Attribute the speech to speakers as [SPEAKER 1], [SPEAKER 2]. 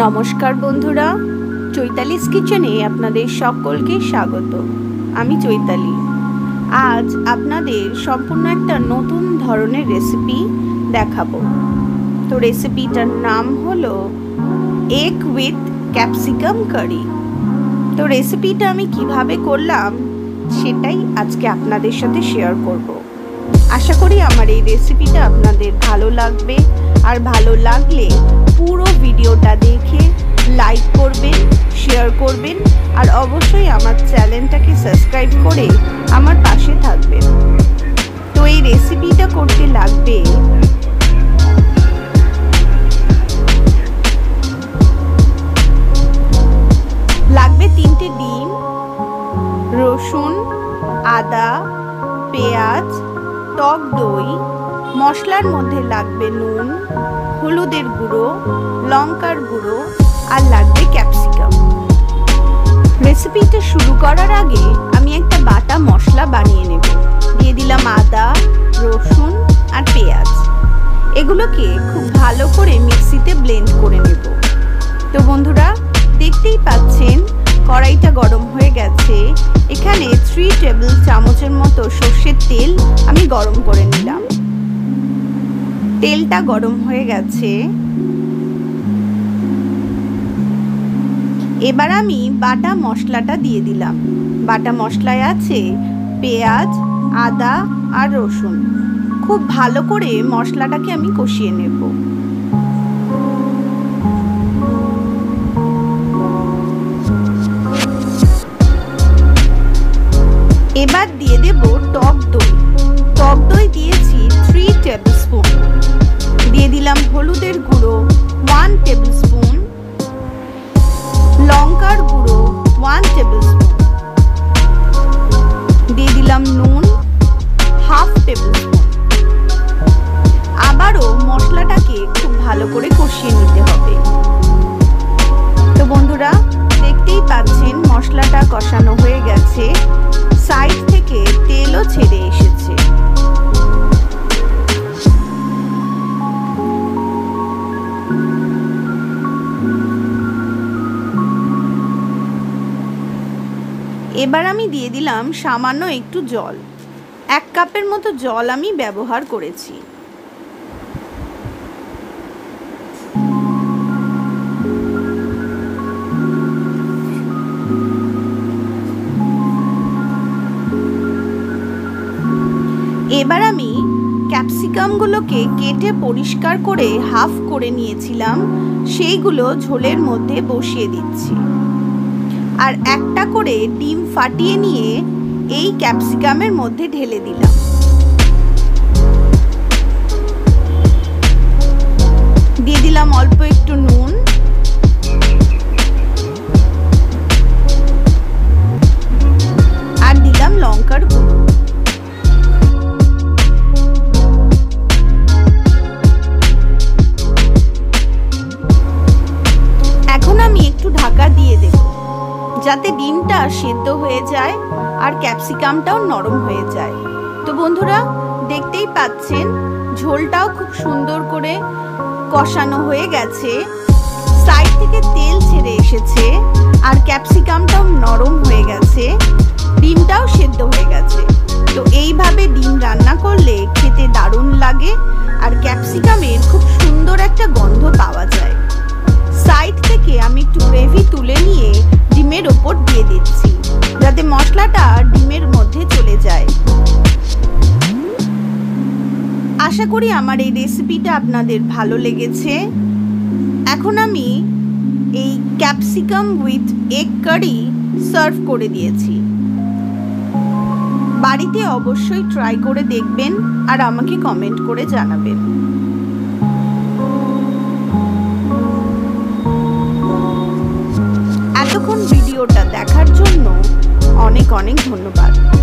[SPEAKER 1] নমস্কার বন্ধুরা, চৈতালিস কিচেনে আপনাদের সকলকে স্বাগত। আমি চৈতালি। আজ আপনাদের সম্পূর্ণ একটা নতুন ধরনের রেসিপি দেখাবো। তো রেসিপিটার নাম হলো এগ উইথ ক্যাপসিকাম কারি তো রেসিপিটা আমি কীভাবে করলাম, সেটাই আজকে আপনাদের সাথে শেয়ার করব। আশা করি আমার এই রেসিপিটা আপনাদের ভালো লাগবে। আর ভালো লাগলে পুরো ভিডিওটা দেখে লাইক করবেন শেয়ার করবেন, আর অবশ্যই আমার চ্যানেলটাকে সাবস্ক্রাইব করে আমার পাশে থাকবেন। তো এই রেসিপিটা করতে লাগবে লাগবে তিনটে ডিম, রসুন, আদা, পেঁয়াজ টক দই, মশলার মধ্যে লাগবে নুন, হলুদের গুঁড়ো, লঙ্কার গুঁড়ো আর লাগবে ক্যাপসিকাম। রেসিপিটা শুরু করার আগে আমি একটা বাটা মশলা বানিয়ে নেব। দিয়ে দিলাম আদা, রসুন আর পেঁয়াজ। এগুলোকে খুব ভালো করে মিক্সিতে ব্লেন্ড করে নেব। তো বন্ধুরা, দেখতেই পাচ্ছেন চামচের মতো সর্ষের তেল আমি গরম করে নিলাম। তেলটা গরম হয়ে গেছে। এবার আমি বাটা মশলাটা দিয়ে দিলাম। বাটা মশলায় আছে পেঁয়াজ, আদা আর রসুন। খুব ভালো করে মশলাটাকে আমি কষিয়ে নেব। লঙ্কার গুঁড়ো ওয়ান টেবিল স্পুন দিয়ে দিলাম নুন হাফ টেবিল স্পুন আবারও মশলাটাকে খুব ভালো করে কষিয়ে নিতে হবে। তো বন্ধুরা, দেখতেই পাচ্ছেন মশলাটা কষানো হয়ে গেছে। এবার আমি দিয়ে দিলাম সামান্য একটু জল। এক কাপের মতো জল আমি ব্যবহার করেছি। এবার আমি ক্যাপসিকামগুলোকে কেটে পরিষ্কার করে হাফ করে নিয়েছিলাম, সেইগুলো ঝোলের মধ্যে বসিয়ে দিচ্ছি। আর একটা করে ডিম ফাটিয়ে নিয়ে এই ক্যাপসিকামের মধ্যে ঢেলে দিলাম। দিয়ে দিলাম অল্প একটু নুন। আর দিলাম লঙ্কার গুঁড়ো। যাতে ডিমটা সেদ্ধ হয়ে যায় আর ক্যাপসিকামটাও নরম হয়ে যায়। তো বন্ধুরা, দেখতেই পাচ্ছেন, ঝোলটাও খুব সুন্দর করে কষানো হয়ে গেছে। সাইড থেকে তেল দিয়ে দিচ্ছি। যাতে মশলাটা ডিমের মধ্যে চলে যায়। আশা করি আমার এই রেসিপিটা আপনাদের ভালো লেগেছে। এখন আমি এই capsicum with egg curry serve করে দিয়েছি। বাড়িতে অবশ্যই ট্রাই করে দেখবেন আর আমাকে কমেন্ট করে জানাবেন। অনেক অনেক ধন্যবাদ।